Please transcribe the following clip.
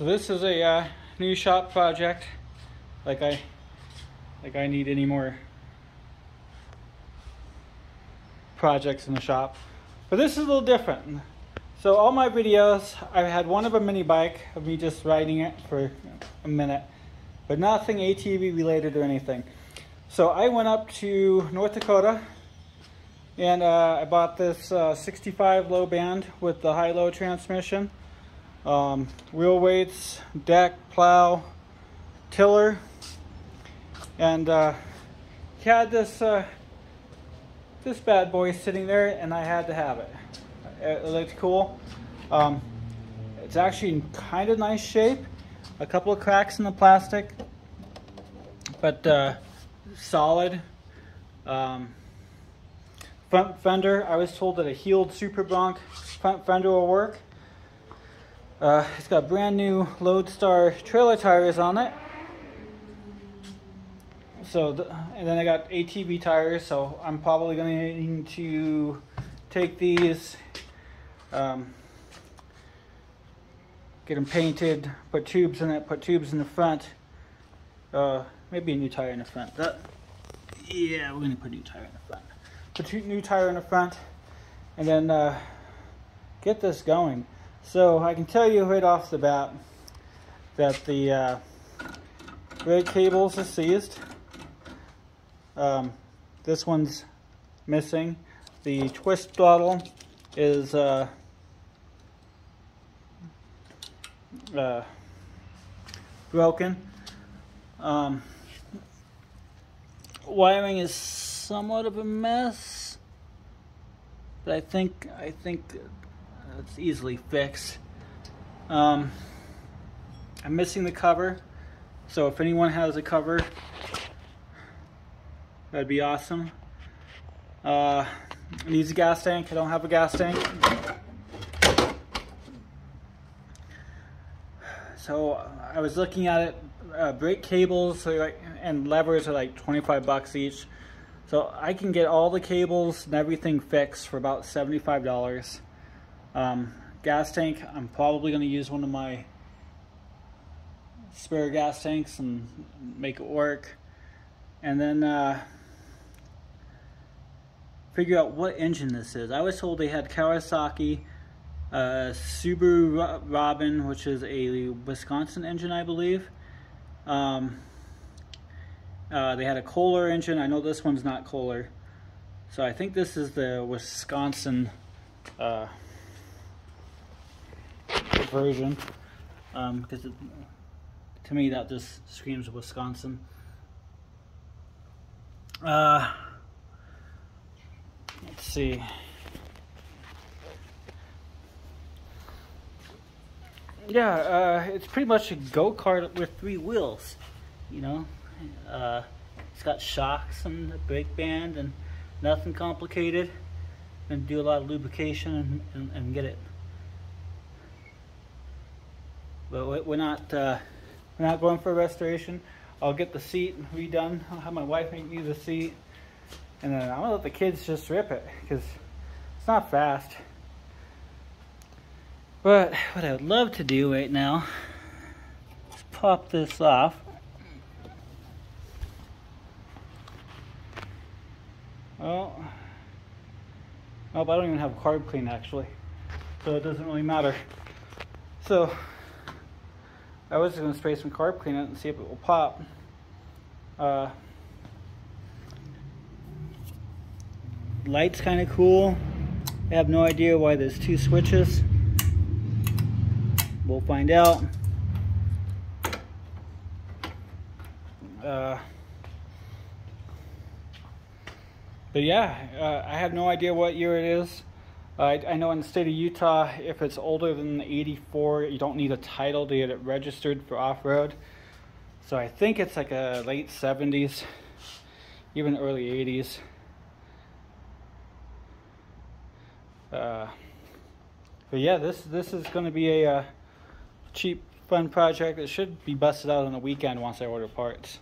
So this is a uh, new shop project. Like I, like I need any more projects in the shop. But this is a little different. So all my videos, I've had one of a mini bike of me just riding it for a minute, but nothing ATV related or anything. So I went up to North Dakota and uh, I bought this uh, 65 low band with the high-low transmission. Um, wheel weights, deck, plow, tiller, and uh, he had this uh, this bad boy sitting there, and I had to have it. It, looked cool. Um, it's actually in kind of nice shape. A couple of cracks in the plastic, but uh, solid. Um, front fender, I was told that a Heald Super Bronc front fender will work. Uh, it's got brand new Loadstar trailer tires on it. So, the, and then I got ATV tires, so I'm probably going to need to take these, um, get them painted, put tubes in it, put tubes in the front. Uh, maybe a new tire in the front. That, yeah, we're going to put a new tire in the front. Put a new tire in the front, and then uh, get this going. So I can tell you right off the bat that the uh, brake cables are seized. Um, this one's missing. The twist throttle is uh, uh, broken. Um, wiring is somewhat of a mess, but I think I think it's easily fixed. Um, I'm missing the cover, so if anyone has a cover, that'd be awesome. Uh, needs a gas tank. I don't have a gas tank. So I was looking at it. Uh, brake cables and levers are like 25 bucks each. So I can get all the cables and everything fixed for about $75. Um, gas tank, I'm probably going to use one of my spare gas tanks and make it work. And then uh, figure out what engine this is. I was told they had Kawasaki uh, Subaru Robin, which is a Wisconsin engine, I believe. Um, uh, they had a Kohler engine. I know this one's not Kohler. So I think this is the Wisconsin uh, version um, because it, to me that just screams Wisconsin. Uh, let's see. Yeah, uh, it's pretty much a go-kart with three wheels, you know. Uh, it's got shocks and a brake band and nothing complicated. And do a lot of lubrication and, and, and get it but we're not uh, we're not going for a restoration. I'll get the seat redone. I'll have my wife make me the seat, and then I'm gonna let the kids just rip it because it's not fast. But what I would love to do right now is pop this off. Oh, but I don't even have carb clean actually, so it doesn't really matter. So I was to spray some carb cleaner and see if it will pop. Uh, light's kind of cool. I have no idea why there's two switches. We'll find out. Uh, but yeah, uh, I have no idea what year it is. Uh, I, I, know in the state of Utah, if it's older than 84, you don't need a title to get it registered for off-road. So I think it's like a late 70s, even early 80s. Uh, but yeah, this this is going to be a uh, cheap, fun project. It should be busted out on the weekend once I order parts.